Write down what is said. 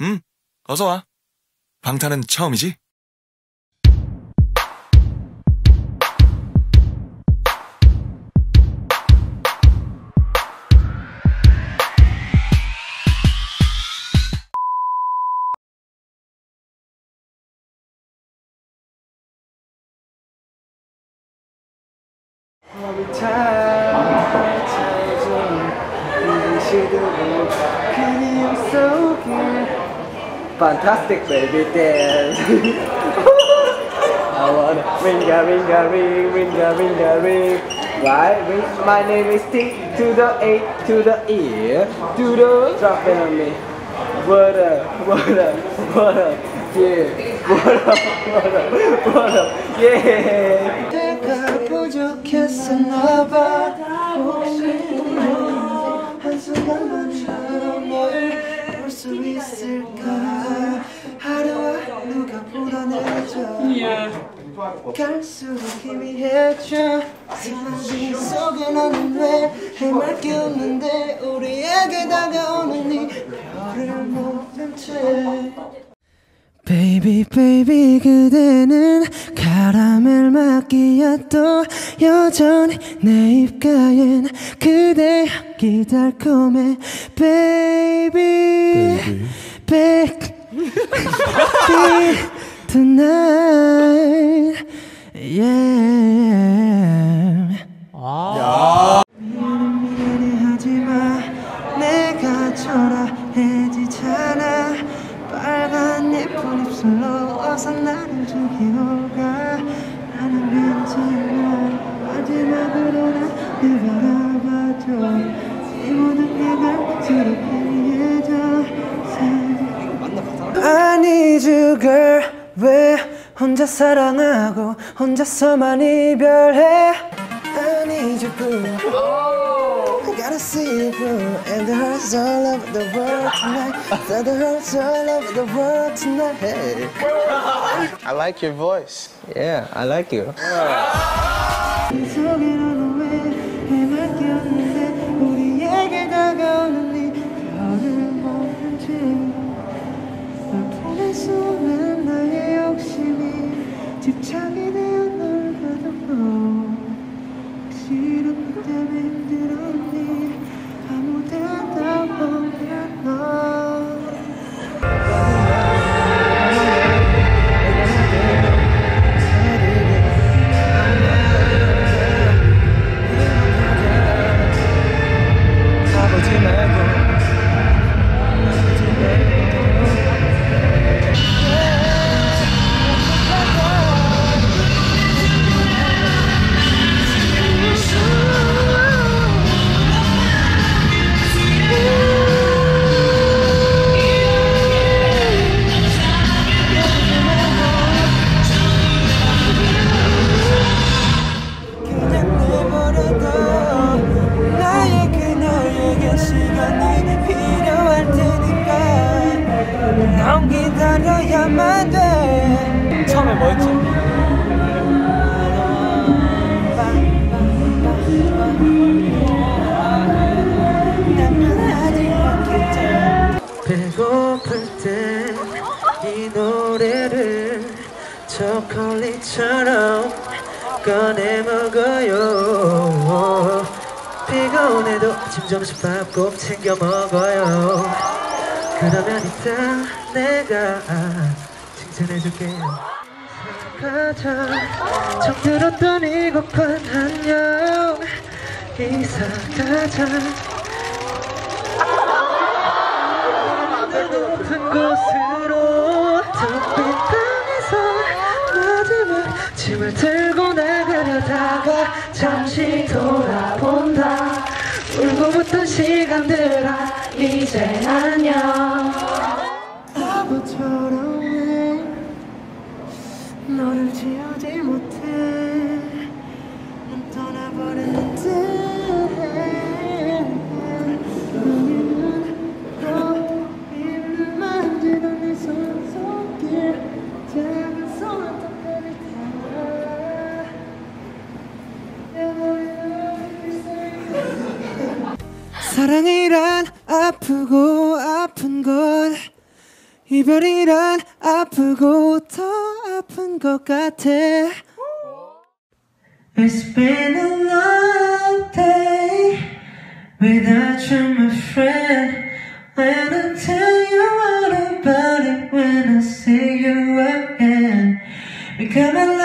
응, 어서 와. 방탄은 처음이지? Fantastic baby dance. I wanna ring a ring a ring ring a ring a ring. Right, ring. My name is T to the A to the E to the drop it on me. What up? What up? What up? Yeah. What up? What up? What up? Yeah. 내가 부족했었나봐 불안해져. 갈수록 희미해져 사진 속에 나는 왜 해맑게 웃는데 우리에게 다가오는 이 별을 못본채. Baby baby 그대는 카라멜 마끼아또 여전히 내 입가엔 그대 향기 달콤해. Baby. Baby Tonight Yeah. 미안해 미안해 하지마. 내가 초라해지잖아. 빨간 예쁜 입술로 어서 나를 죽이고 가. 나는 괜찮아 마지막으로 나를 바라봐줘. 이 모든 게 갈수록 희미해져 I need you girl 왜 혼자 사랑하고 혼자서만 이별해 I need you boo I gotta see you boo And the hurts all over the world tonight So the hurts all over the world tonight hey. I like your voice. Yeah, I like you. 속 기다려야만 돼 처음에 뭐였지? 배고플 때 이 노래를 초콜릿처럼 꺼내 먹어요. 오네도 아침 점심 밥꼭 챙겨 먹어요 그러면 이따 내가 칭찬해줄게요 가자 처음 들었던 이곡한 안녕 이사 가자. 높은 곳으로 텅빈 땅에서 마지막 짐을 들고 나가려다가 잠시 돌아본다. 울고 붙던 시간들아 이젠 안 사랑이란 아프고 아픈 걸 이별이란 아프고 더 아픈 것 같아 It's been a long day without you my friend And I'll tell you all about it when I see you again Because I